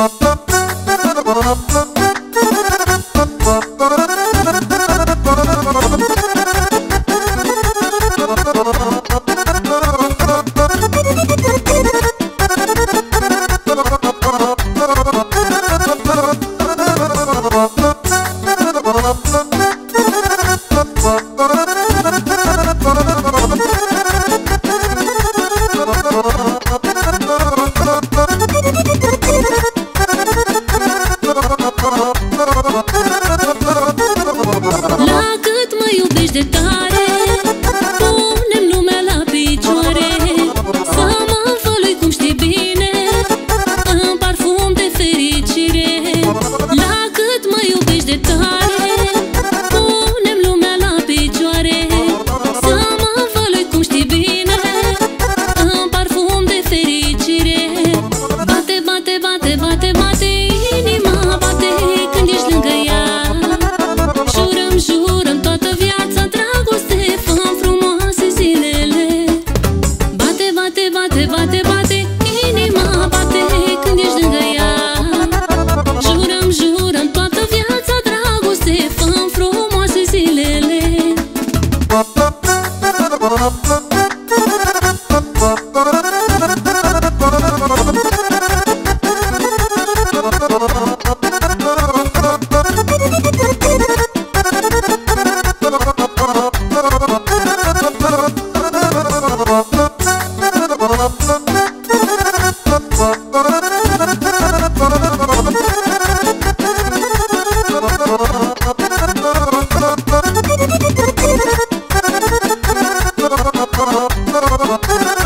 Bye. Oh,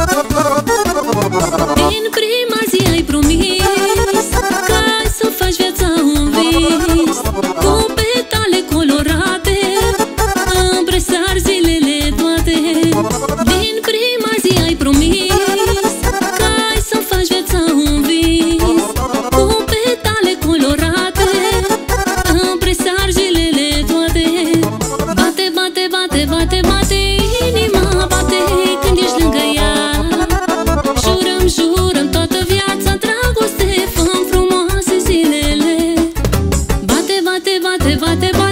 te va, te va.